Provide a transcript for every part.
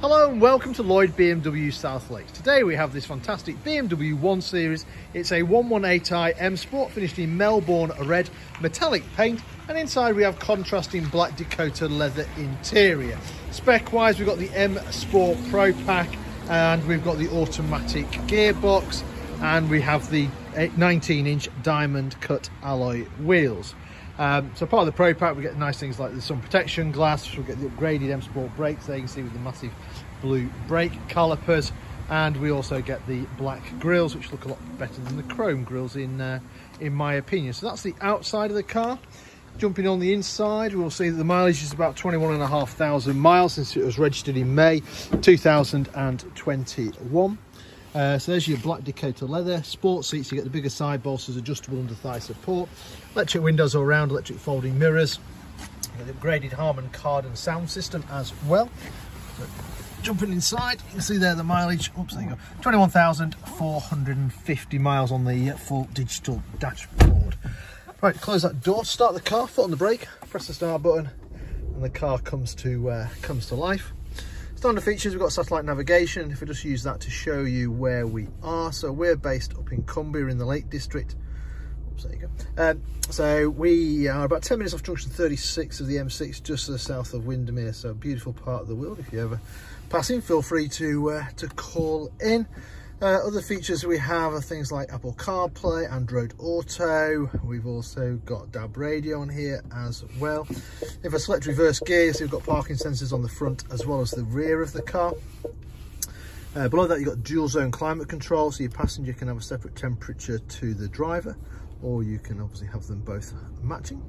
Hello and welcome to Lloyd BMW South Lakes. Today we have this fantastic BMW 1 Series. It's a 118i M Sport finished in Melbourne red metallic paint and inside we have contrasting black Dakota leather interior. Spec wise we've got the M Sport Pro Pack and we've got the automatic gearbox and we have the 19 inch diamond cut alloy wheels. Um, so part of the Pro Pack, we get nice things like the sun protection glass, we get the upgraded M Sport brakes there you can see with the massive blue brake calipers, and we also get the black grills, which look a lot better than the chrome grills in, uh, in my opinion. So that's the outside of the car. Jumping on the inside, we'll see that the mileage is about 21,500 miles since it was registered in May 2021. Uh, so there's your black Dakota leather, sport seats, you get the bigger side bolsters, adjustable under thigh support, electric windows all around, electric folding mirrors, the upgraded Harman Kardon sound system as well. So, jumping inside, you can see there the mileage, oops, there you go, 21,450 miles on the full digital dashboard. Right, close that door, start the car, foot on the brake, press the start button, and the car comes to uh, comes to life. Standard features, we've got satellite navigation. If we just use that to show you where we are. So we're based up in Cumbria in the Lake District. Oops, there you go. Um, so we are about 10 minutes off junction 36 of the M6, just to the south of Windermere. So beautiful part of the world. If you ever pass in, feel free to, uh, to call in. Uh, other features we have are things like Apple CarPlay, Android Auto. We've also got DAB radio on here as well. If I select reverse gears, you've got parking sensors on the front as well as the rear of the car. Uh, below that, you've got dual zone climate control, so your passenger can have a separate temperature to the driver, or you can obviously have them both matching.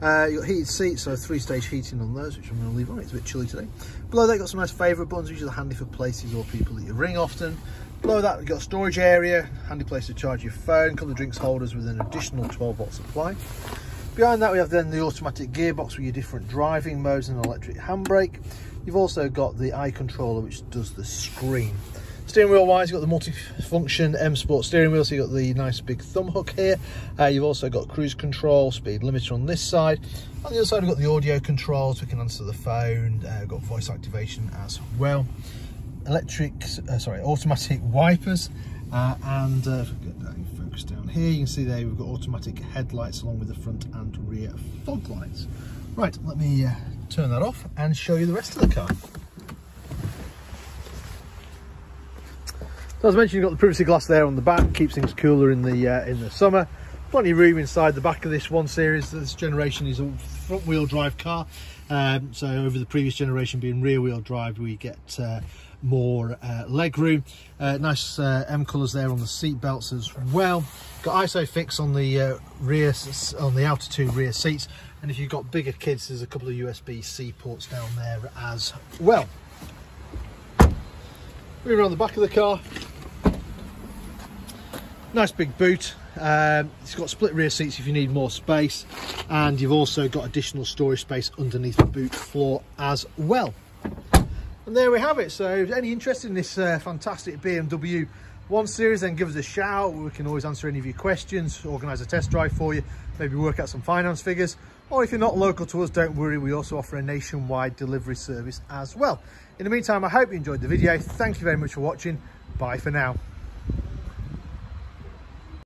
Uh, you've got heated seats, so three-stage heating on those, which I'm going to leave on. It's a bit chilly today. Below that, got some nice favourite buttons, which are handy for places or people that you ring often. Below that, we've got storage area, handy place to charge your phone, couple of drinks holders with an additional 12 volt supply. Behind that, we have then the automatic gearbox with your different driving modes and electric handbrake. You've also got the eye controller, which does the screen. Steering wheel wise, you've got the multi-function M Sport steering wheel, so you've got the nice big thumb hook here. Uh, you've also got cruise control, speed limiter on this side. On the other side, we've got the audio controls, we can answer the phone, uh, got voice activation as well electric, uh, sorry, automatic wipers. Uh, and uh, get that focus down here, you can see there we've got automatic headlights along with the front and rear fog lights. Right, let me uh, turn that off and show you the rest of the car. So as mentioned, you've got the privacy glass there on the back, keeps things cooler in the uh, in the summer. Plenty of room inside the back of this one series. This generation is a front wheel drive car. Um, so over the previous generation being rear wheel drive, we get uh, more uh, leg room. Uh, nice uh, M colours there on the seat belts as well. Got ISOFIX on the uh, rear, on the outer two rear seats. And if you've got bigger kids, there's a couple of USB-C ports down there as well. Moving around the back of the car. Nice big boot. Um, it's got split rear seats if you need more space. And you've also got additional storage space underneath the boot floor as well. And there we have it. So if any interest in this uh, fantastic BMW 1 Series, then give us a shout. We can always answer any of your questions, organise a test drive for you, maybe work out some finance figures. Or if you're not local to us, don't worry, we also offer a nationwide delivery service as well. In the meantime, I hope you enjoyed the video. Thank you very much for watching. Bye for now.